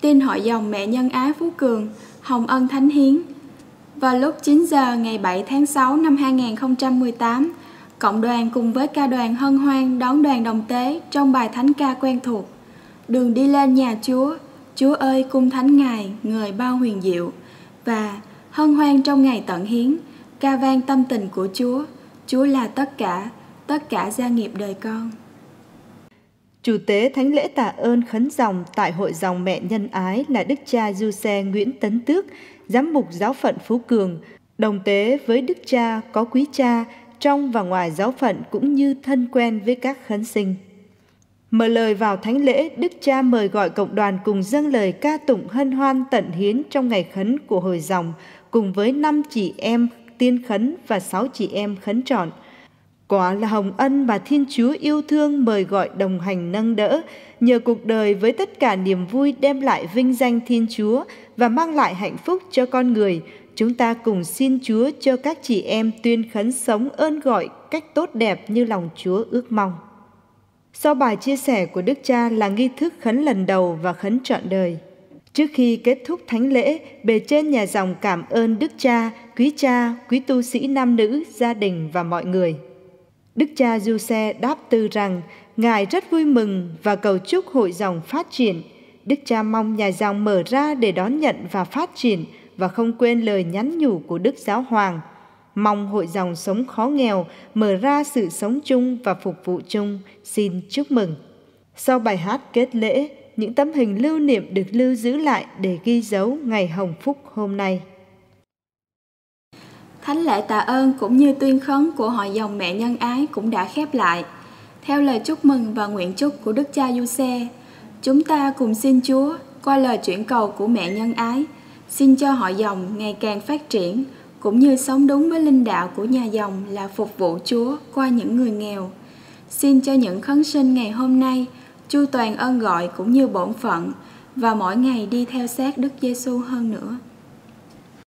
tin hội dòng mẹ nhân ái Phú Cường, Hồng Ân Thánh Hiến. Vào lúc 9 giờ ngày 7 tháng 6 năm 2018, cộng đoàn cùng với ca đoàn hân hoan đón đoàn đồng tế trong bài thánh ca quen thuộc. Đường đi lên nhà Chúa, Chúa ơi cung thánh Ngài, người bao huyền diệu. Và hân hoan trong ngày tận hiến, ca vang tâm tình của Chúa, Chúa là tất cả, tất cả gia nghiệp đời con. Chủ tế Thánh lễ tạ ơn khấn dòng tại Hội dòng mẹ nhân ái là Đức cha Du Xe Nguyễn Tấn Tước, giám mục giáo phận Phú Cường, đồng tế với Đức cha có quý cha trong và ngoài giáo phận cũng như thân quen với các khấn sinh. Mở lời vào thánh lễ, Đức cha mời gọi cộng đoàn cùng dâng lời ca tụng hân hoan tận hiến trong ngày khấn của hồi dòng cùng với năm chị em tiên khấn và sáu chị em khấn trọn. Quả là hồng ân mà Thiên Chúa yêu thương mời gọi đồng hành nâng đỡ, nhờ cuộc đời với tất cả niềm vui đem lại vinh danh Thiên Chúa và mang lại hạnh phúc cho con người, chúng ta cùng xin Chúa cho các chị em tuyên khấn sống ơn gọi cách tốt đẹp như lòng Chúa ước mong. Sau bài chia sẻ của Đức Cha là nghi thức khấn lần đầu và khấn trọn đời. Trước khi kết thúc thánh lễ, bề trên nhà dòng cảm ơn Đức Cha, quý cha, quý tu sĩ nam nữ, gia đình và mọi người. Đức cha Du Xe đáp từ rằng Ngài rất vui mừng và cầu chúc hội dòng phát triển. Đức cha mong nhà dòng mở ra để đón nhận và phát triển và không quên lời nhắn nhủ của Đức Giáo Hoàng. Mong hội dòng sống khó nghèo, mở ra sự sống chung và phục vụ chung. Xin chúc mừng. Sau bài hát kết lễ, những tấm hình lưu niệm được lưu giữ lại để ghi dấu ngày hồng phúc hôm nay. Thánh lễ tạ ơn cũng như tuyên khấn của hội dòng mẹ nhân ái cũng đã khép lại. Theo lời chúc mừng và nguyện chúc của Đức cha Du Xe, chúng ta cùng xin Chúa qua lời chuyển cầu của mẹ nhân ái, xin cho hội dòng ngày càng phát triển, cũng như sống đúng với linh đạo của nhà dòng là phục vụ Chúa qua những người nghèo. Xin cho những khấn sinh ngày hôm nay chu toàn ơn gọi cũng như bổn phận và mỗi ngày đi theo sát Đức Giêsu hơn nữa.